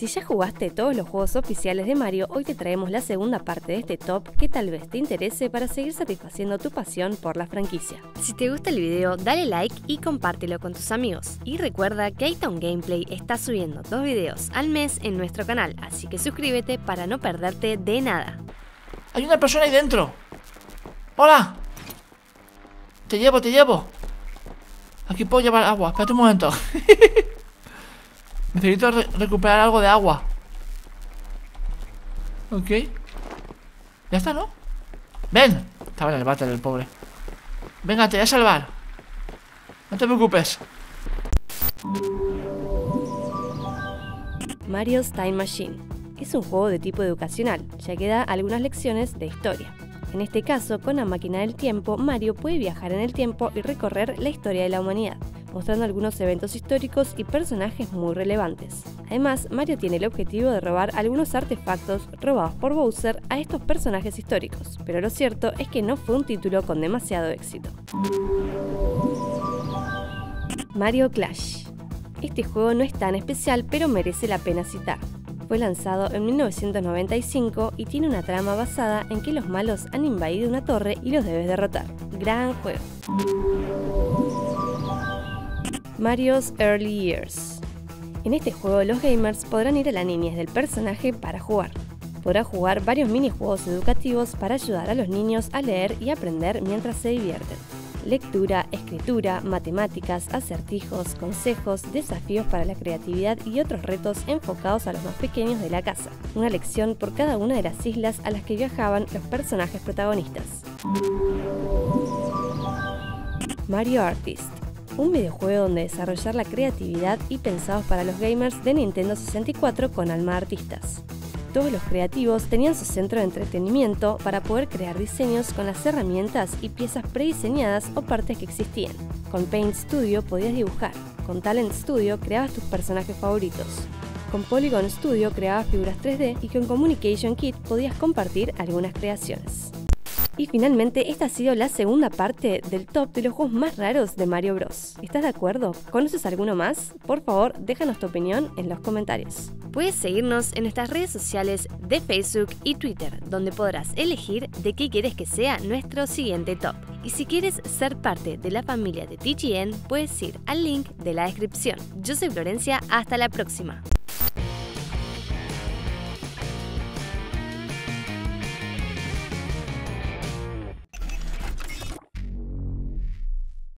Si ya jugaste todos los juegos oficiales de Mario, hoy te traemos la segunda parte de este top que tal vez te interese para seguir satisfaciendo tu pasión por la franquicia. Si te gusta el video, dale like y compártelo con tus amigos. Y recuerda que Aiton Gameplay está subiendo dos videos al mes en nuestro canal, así que suscríbete para no perderte de nada. Hay una persona ahí dentro. ¡Hola! Te llevo, te llevo. Aquí puedo llevar agua. Espérate un momento. Necesito recuperar algo de agua. Ok. Ya está, ¿no? Ven. Estaba en el váter el pobre. Venga, te voy a salvar. No te preocupes. Mario's Time Machine. Es un juego de tipo educacional, ya que da algunas lecciones de historia. En este caso, con la máquina del tiempo, Mario puede viajar en el tiempo y recorrer la historia de la humanidad mostrando algunos eventos históricos y personajes muy relevantes. Además, Mario tiene el objetivo de robar algunos artefactos robados por Bowser a estos personajes históricos, pero lo cierto es que no fue un título con demasiado éxito. Mario Clash. Este juego no es tan especial, pero merece la pena citar. Fue lanzado en 1995 y tiene una trama basada en que los malos han invadido una torre y los debes derrotar. Gran juego. Mario's Early Years. En este juego los gamers podrán ir a la niñez del personaje para jugar. Podrá jugar varios minijuegos educativos para ayudar a los niños a leer y aprender mientras se divierten. Lectura, escritura, matemáticas, acertijos, consejos, desafíos para la creatividad y otros retos enfocados a los más pequeños de la casa. Una lección por cada una de las islas a las que viajaban los personajes protagonistas. Mario Artist un videojuego donde desarrollar la creatividad y pensados para los gamers de Nintendo 64 con alma artistas. Todos los creativos tenían su centro de entretenimiento para poder crear diseños con las herramientas y piezas prediseñadas o partes que existían. Con Paint Studio podías dibujar, con Talent Studio creabas tus personajes favoritos. Con Polygon Studio creabas figuras 3D y con Communication Kit podías compartir algunas creaciones. Y finalmente, esta ha sido la segunda parte del top de los juegos más raros de Mario Bros. ¿Estás de acuerdo? ¿Conoces alguno más? Por favor, déjanos tu opinión en los comentarios. Puedes seguirnos en nuestras redes sociales de Facebook y Twitter, donde podrás elegir de qué quieres que sea nuestro siguiente top. Y si quieres ser parte de la familia de TGN, puedes ir al link de la descripción. Yo soy Florencia, hasta la próxima.